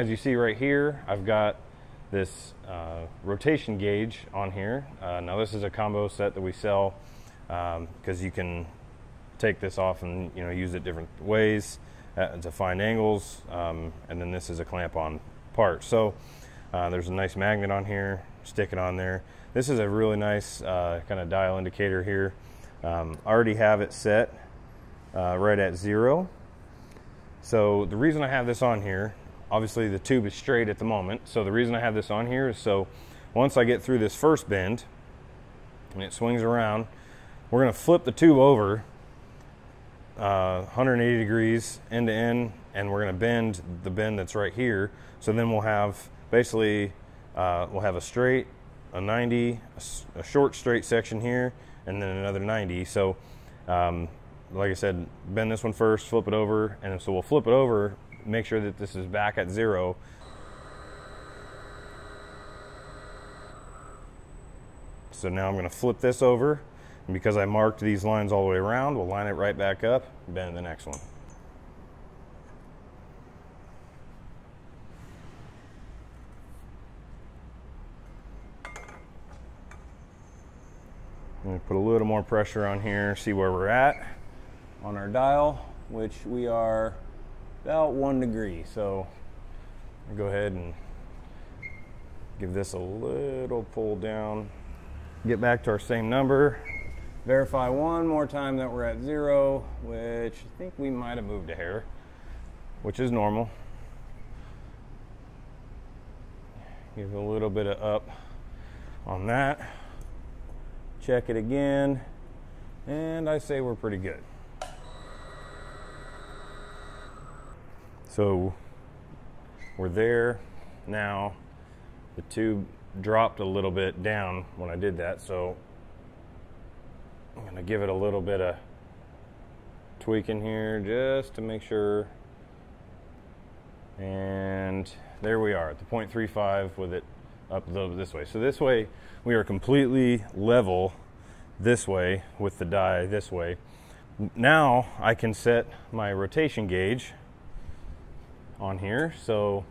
as you see right here, I've got this uh, rotation gauge on here. Uh, now this is a combo set that we sell because um, you can take this off and you know use it different ways uh, to find angles. Um, and then this is a clamp on part. So uh, there's a nice magnet on here, stick it on there. This is a really nice uh, kind of dial indicator here. Um, I already have it set uh, right at zero. So the reason I have this on here, obviously the tube is straight at the moment. So the reason I have this on here is so once I get through this first bend and it swings around, we're gonna flip the tube over uh, 180 degrees end to end and we're gonna bend the bend that's right here. So then we'll have basically, uh, we'll have a straight, a 90, a, a, short straight section here, and then another 90. So um, like I said, bend this one first, flip it over, and so we'll flip it over, make sure that this is back at zero. So now I'm gonna flip this over, and because I marked these lines all the way around, we'll line it right back up, bend the next one. put a little more pressure on here, see where we're at on our dial, which we are about one degree. So I'll go ahead and give this a little pull down. Get back to our same number. Verify one more time that we're at zero, which I think we might have moved a hair, which is normal. Give a little bit of up on that. Check it again, and I say we're pretty good. So we're there now. The tube dropped a little bit down when I did that, so I'm gonna give it a little bit of tweaking here just to make sure. And there we are at the 0.35 with it up this way. So this way we are completely level this way with the die this way. Now I can set my rotation gauge on here. So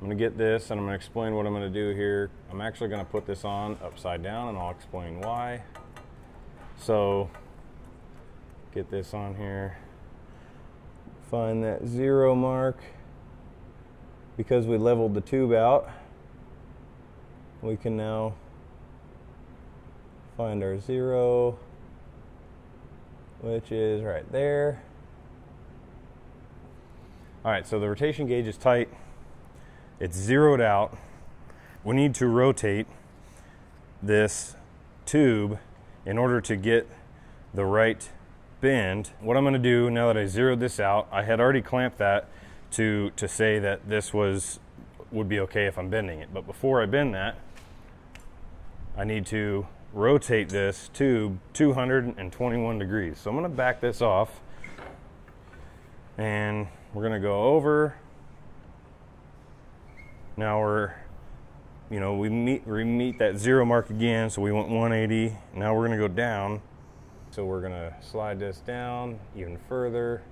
I'm to get this and I'm to explain what I'm to do here. I'm actually to put this on upside down and I'll explain why. So get this on here. Find that zero mark. Because we leveled the tube out, we can now find our zero, which is right there. All right, so the rotation gauge is tight. It's zeroed out. We need to rotate this tube in order to get the right bend. What I'm gonna do now that I zeroed this out, I had already clamped that to, to say that this was would be okay if I'm bending it. But before I bend that, I need to rotate this tube 221 degrees. So I'm gonna back this off and we're gonna go over. Now we're, you know, we meet, we meet that zero mark again, so we went 180. Now we're gonna go down. So we're gonna slide this down even further.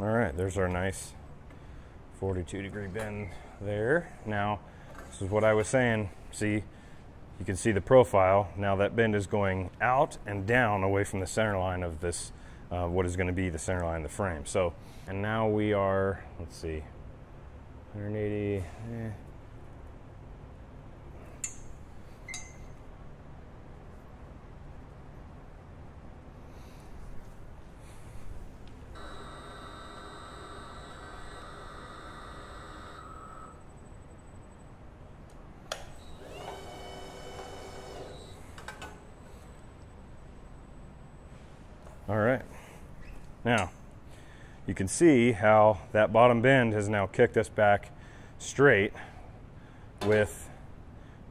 All right, there's our nice 42 degree bend there. Now, this is what I was saying. See, you can see the profile. Now that bend is going out and down away from the center line of this, uh, what is going to be the center line of the frame. So, and now we are, let's see, 180, eh, All right. Now, you can see how that bottom bend has now kicked us back straight with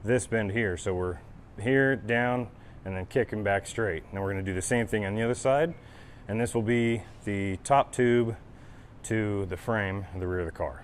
this bend here. So we're here, down, and then kicking back straight. Now we're gonna do the same thing on the other side, and this will be the top tube to the frame of the rear of the car.